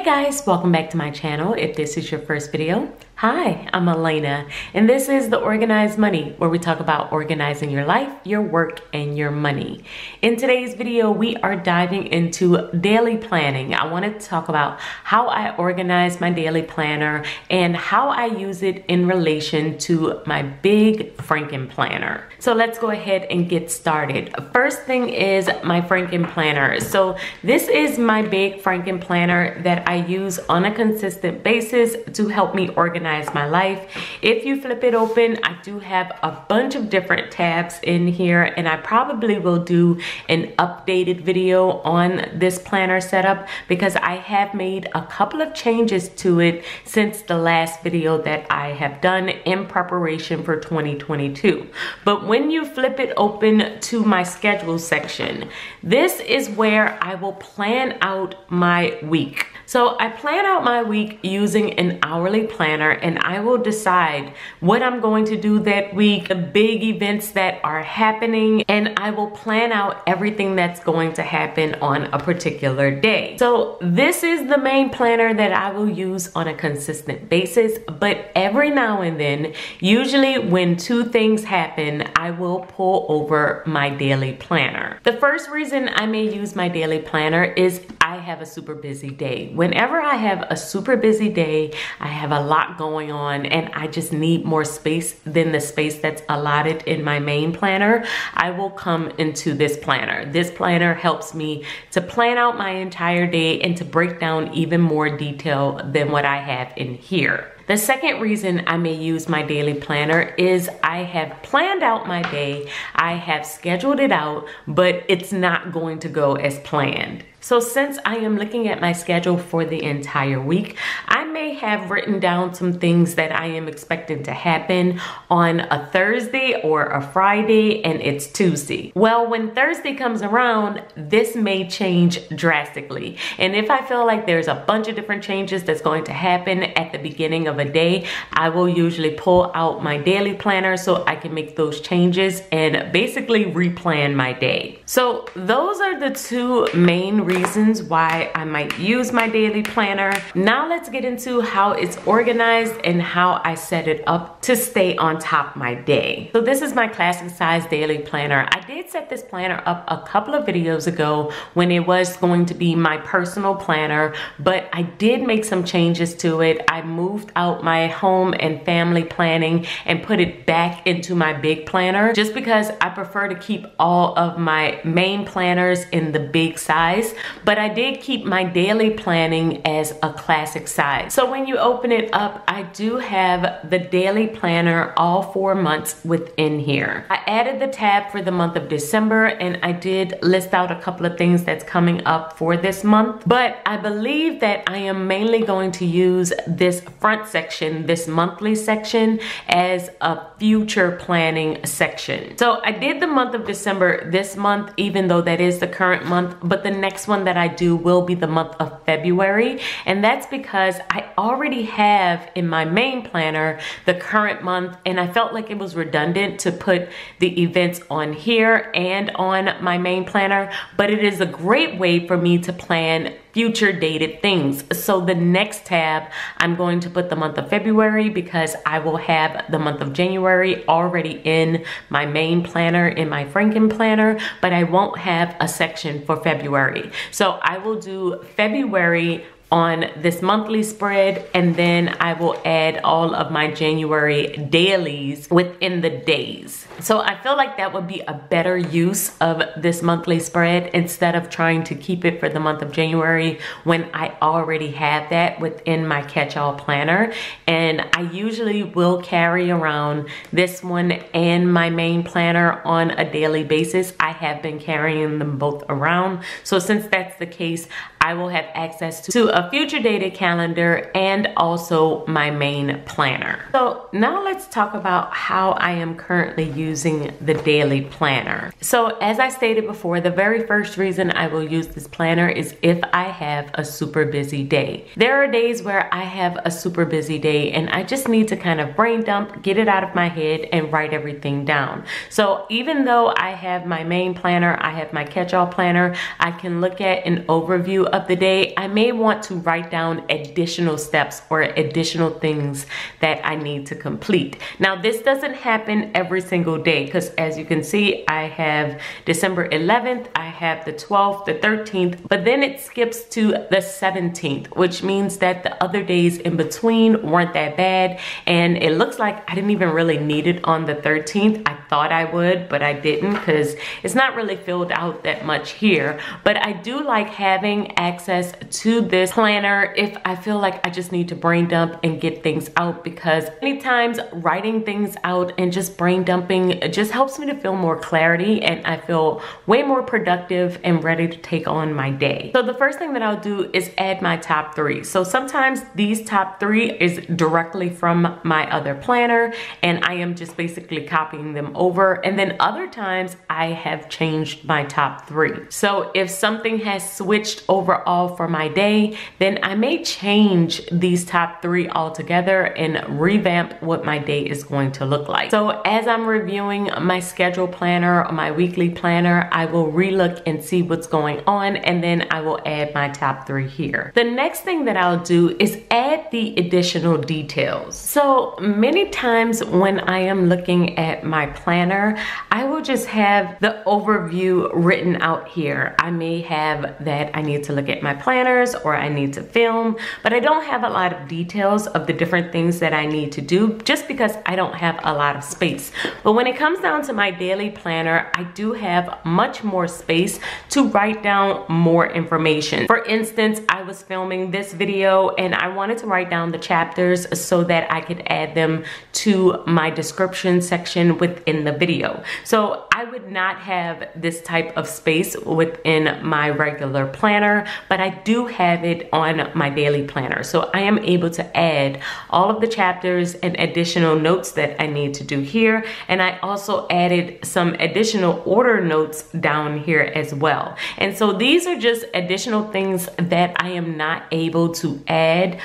Hey guys, welcome back to my channel. If this is your first video, Hi, I'm Elena, and this is The Organized Money, where we talk about organizing your life, your work, and your money. In today's video, we are diving into daily planning. I want to talk about how I organize my daily planner and how I use it in relation to my big Franken planner. So let's go ahead and get started. First thing is my Franken planner. So this is my big Franken planner that I use on a consistent basis to help me organize organize my life. If you flip it open, I do have a bunch of different tabs in here and I probably will do an updated video on this planner setup because I have made a couple of changes to it since the last video that I have done in preparation for 2022. But when you flip it open to my schedule section, this is where I will plan out my week. So I plan out my week using an hourly planner and I will decide what I'm going to do that week, the big events that are happening, and I will plan out everything that's going to happen on a particular day. So this is the main planner that I will use on a consistent basis, but every now and then, usually when two things happen, I will pull over my daily planner. The first reason I may use my daily planner is I have a super busy day whenever I have a super busy day, I have a lot going on and I just need more space than the space that's allotted in my main planner, I will come into this planner. This planner helps me to plan out my entire day and to break down even more detail than what I have in here. The second reason I may use my daily planner is I have planned out my day, I have scheduled it out, but it's not going to go as planned. So since I am looking at my schedule for the entire week, I may have written down some things that I am expecting to happen on a Thursday or a Friday and it's Tuesday. Well, when Thursday comes around, this may change drastically. And if I feel like there's a bunch of different changes that's going to happen at the beginning of a day, I will usually pull out my daily planner so I can make those changes and basically replan my day. So those are the two main reasons why I might use my daily planner. Now let's get into how it's organized and how I set it up to stay on top my day. So this is my classic size daily planner. I did set this planner up a couple of videos ago when it was going to be my personal planner, but I did make some changes to it. I moved out my home and family planning and put it back into my big planner just because I prefer to keep all of my main planners in the big size but I did keep my daily planning as a classic size. So when you open it up, I do have the daily planner all four months within here. I added the tab for the month of December and I did list out a couple of things that's coming up for this month, but I believe that I am mainly going to use this front section, this monthly section as a future planning section. So I did the month of December this month, even though that is the current month, but the next one that I do will be the month of February. And that's because I already have in my main planner the current month and I felt like it was redundant to put the events on here and on my main planner. But it is a great way for me to plan future dated things. So the next tab, I'm going to put the month of February because I will have the month of January already in my main planner, in my Franken planner, but I won't have a section for February. So I will do February on this monthly spread and then I will add all of my January dailies within the days. So I feel like that would be a better use of this monthly spread instead of trying to keep it for the month of January when I already have that within my catch-all planner. And I usually will carry around this one and my main planner on a daily basis. I have been carrying them both around. So since that's the case, I will have access to a future dated calendar and also my main planner. So now let's talk about how I am currently using the daily planner. So as I stated before, the very first reason I will use this planner is if I have a super busy day. There are days where I have a super busy day and I just need to kind of brain dump, get it out of my head and write everything down. So even though I have my main planner, I have my catch-all planner, I can look at an overview of the day, I may want to write down additional steps or additional things that I need to complete. Now, this doesn't happen every single day because as you can see, I have December 11th, I have the 12th, the 13th, but then it skips to the 17th, which means that the other days in between weren't that bad. And it looks like I didn't even really need it on the 13th. I thought I would, but I didn't because it's not really filled out that much here. But I do like having access to this planner if I feel like I just need to brain dump and get things out because many times writing things out and just brain dumping just helps me to feel more clarity and I feel way more productive and ready to take on my day. So the first thing that I'll do is add my top three. So sometimes these top three is directly from my other planner and I am just basically copying them over. And then other times I have changed my top three. So if something has switched overall for my day, then I may change these top three altogether and revamp what my day is going to look like. So as I'm reviewing my schedule planner my weekly planner, I will relook and see what's going on and then I will add my top three here. The next thing that I'll do is add the additional details. So many times when I am looking at my planner, I will just have the overview written out here. I may have that I need to look at my planners or I need to film, but I don't have a lot of details of the different things that I need to do just because I don't have a lot of space. But when it comes down to my daily planner, I do have much more space to write down more information. For instance, I was filming this video and I wanted to write down the chapters so that I could add them to my description section within the video. So I would not have this type of space within my regular planner, but I do have it on my daily planner. So I am able to add all of the chapters and additional notes that I need to do here. And I also added some additional order notes down here as well. And so these are just additional things that I am not able to add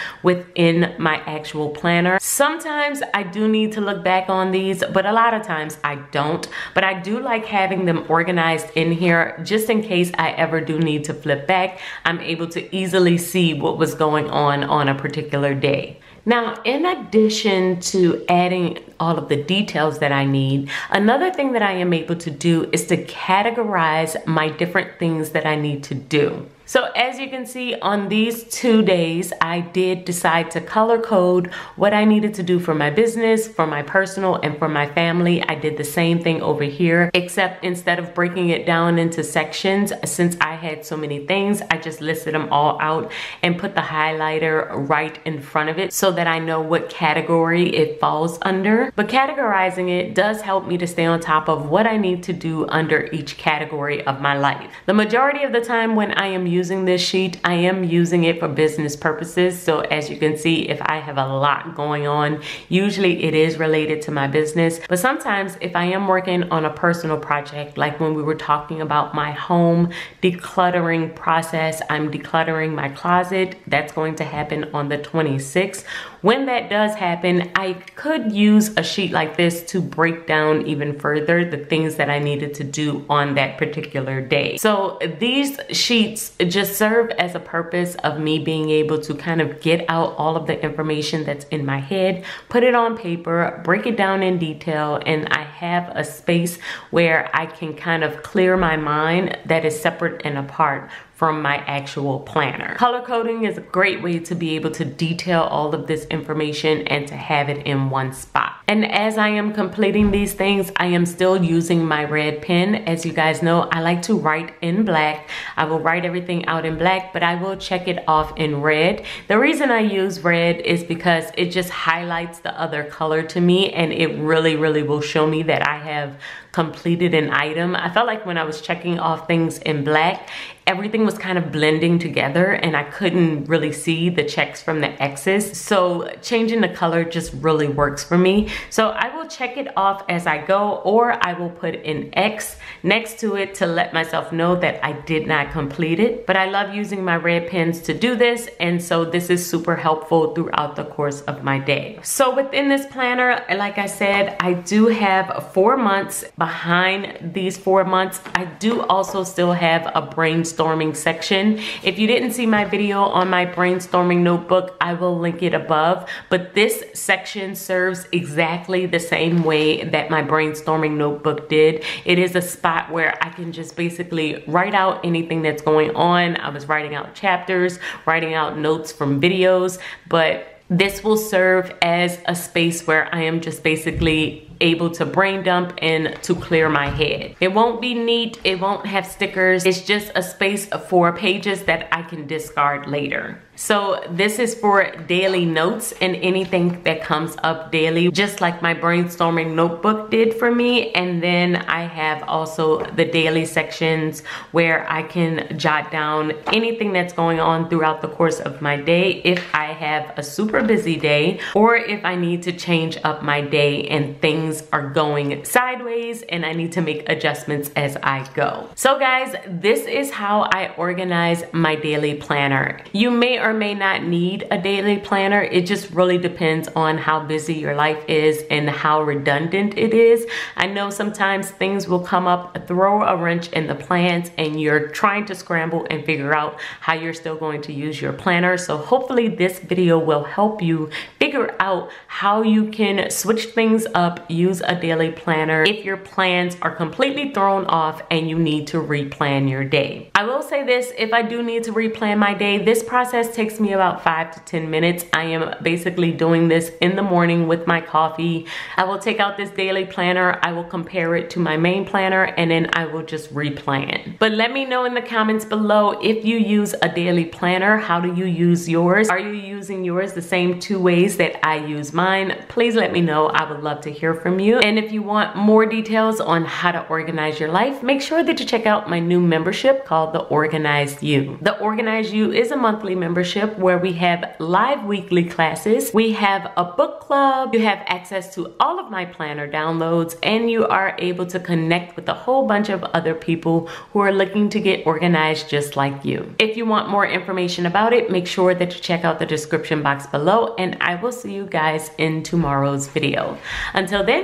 within my actual planner. Sometimes I do need to look back on these, but a lot of times I don't. But I do like having them organized in here just in case I ever do need to flip back. I'm able to easily see what was going on on a particular day. Now, in addition to adding all of the details that I need, another thing that I am able to do is to categorize my different things that I need to do. So as you can see on these two days, I did decide to color code what I needed to do for my business, for my personal, and for my family. I did the same thing over here, except instead of breaking it down into sections, since I had so many things, I just listed them all out and put the highlighter right in front of it so that I know what category it falls under. But categorizing it does help me to stay on top of what I need to do under each category of my life. The majority of the time when I am using this sheet, I am using it for business purposes. So as you can see, if I have a lot going on, usually it is related to my business. But sometimes if I am working on a personal project, like when we were talking about my home decluttering process, I'm decluttering my closet. That's going to happen on the 26th. When that does happen, I could use a sheet like this to break down even further the things that I needed to do on that particular day. So these sheets just serve as a purpose of me being able to kind of get out all of the information that's in my head, put it on paper, break it down in detail, and I have a space where I can kind of clear my mind that is separate and apart from my actual planner. Color coding is a great way to be able to detail all of this information and to have it in one spot. And as I am completing these things, I am still using my red pen. As you guys know, I like to write in black. I will write everything out in black, but I will check it off in red. The reason I use red is because it just highlights the other color to me and it really, really will show me that I have completed an item. I felt like when I was checking off things in black, everything was kind of blending together and I couldn't really see the checks from the X's. So changing the color just really works for me. So I will check it off as I go or I will put an X next to it to let myself know that I did not complete it. But I love using my red pens to do this and so this is super helpful throughout the course of my day. So within this planner, like I said, I do have four months behind these four months. I do also still have a brainstorming section. If you didn't see my video on my brainstorming notebook, I will link it above. But this section serves exactly the same way that my brainstorming notebook did. It is a spot where I can just basically write out anything that's going on. I was writing out chapters, writing out notes from videos, but this will serve as a space where I am just basically able to brain dump and to clear my head. It won't be neat, it won't have stickers, it's just a space for pages that I can discard later. So this is for daily notes and anything that comes up daily, just like my brainstorming notebook did for me. And then I have also the daily sections where I can jot down anything that's going on throughout the course of my day if I have a super busy day or if I need to change up my day and things are going sideways and I need to make adjustments as I go. So guys, this is how I organize my daily planner. You may or may not need a daily planner. It just really depends on how busy your life is and how redundant it is. I know sometimes things will come up, throw a wrench in the plans and you're trying to scramble and figure out how you're still going to use your planner. So hopefully this video will help you figure out how you can switch things up, use a daily planner if your plans are completely thrown off and you need to replan your day. I will say this, if I do need to replan my day, this process takes me about five to 10 minutes. I am basically doing this in the morning with my coffee. I will take out this daily planner. I will compare it to my main planner and then I will just replan. But let me know in the comments below if you use a daily planner, how do you use yours? Are you using yours the same two ways that I use mine? Please let me know. I would love to hear from you. And if you want more details on how to organize your life, make sure that you check out my new membership called the Organized U. The Organized U is a monthly membership where we have live weekly classes. We have a book club. You have access to all of my planner downloads and you are able to connect with a whole bunch of other people who are looking to get organized just like you. If you want more information about it, make sure that you check out the description box below and I will see you guys in tomorrow's video. Until then,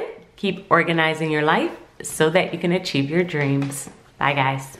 keep organizing your life so that you can achieve your dreams. Bye guys.